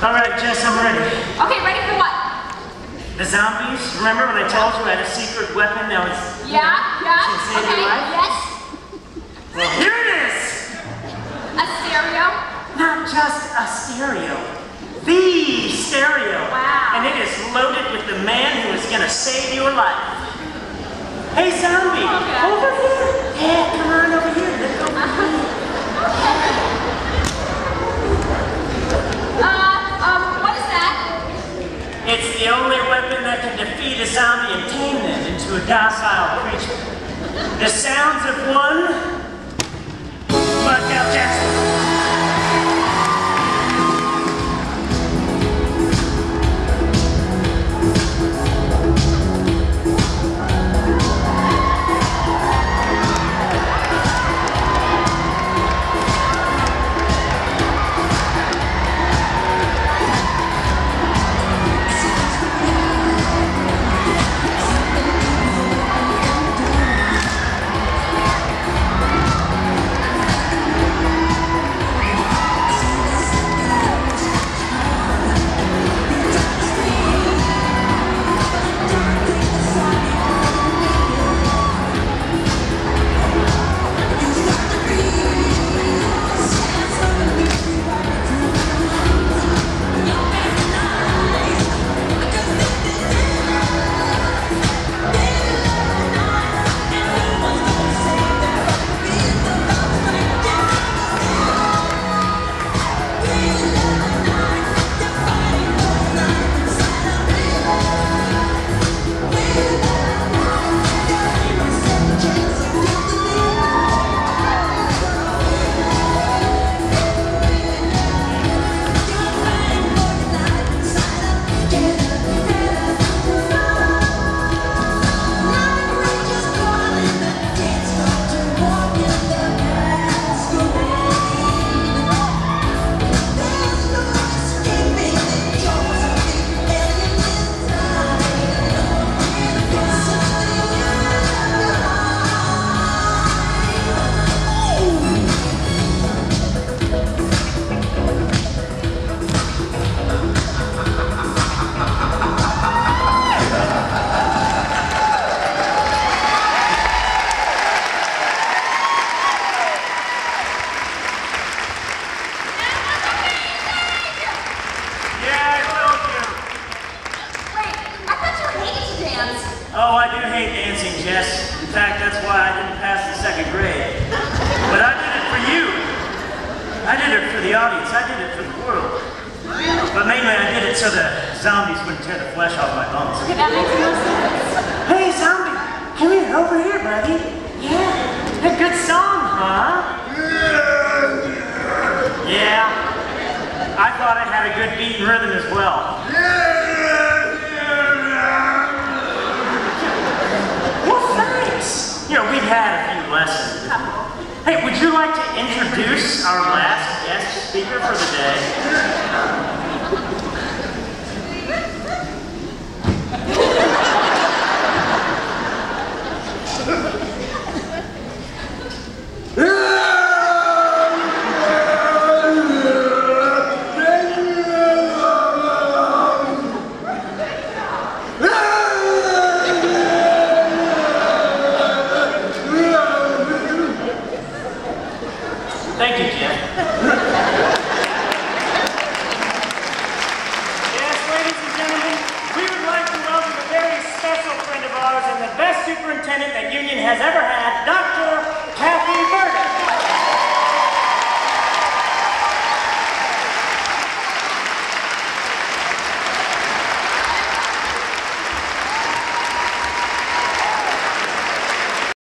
All right, Jess, I'm ready. Okay, ready for what? The zombies, remember when I told you I had a secret weapon that was... Yeah, yeah, okay, your life? yes. Well, here it is! A stereo. Not just a stereo, the stereo. Wow. And it is loaded with the man who is gonna save your life. Hey, zombie, oh, Okay. over here. Yeah, come on over here. Let's go. Uh, um, what is that? It's the only weapon that can defeat a zombie and tame them into a docile creature. The sounds of one, In fact, that's why I didn't pass the second grade. But I did it for you. I did it for the audience. I did it for the world. But mainly I did it so the zombies wouldn't tear the flesh off my bones. Okay, that makes more sense. Hey, zombie! Come here, over here, buddy. Yeah, a good song, huh? Yeah. I thought I had a good beat and rhythm as well. Well, thanks. You know, we've had a few lessons. Hey, would you like to introduce our last guest speaker for the day? Thank you, Jim. yes, ladies and gentlemen, we would like to welcome a very special friend of ours and the best superintendent that Union has ever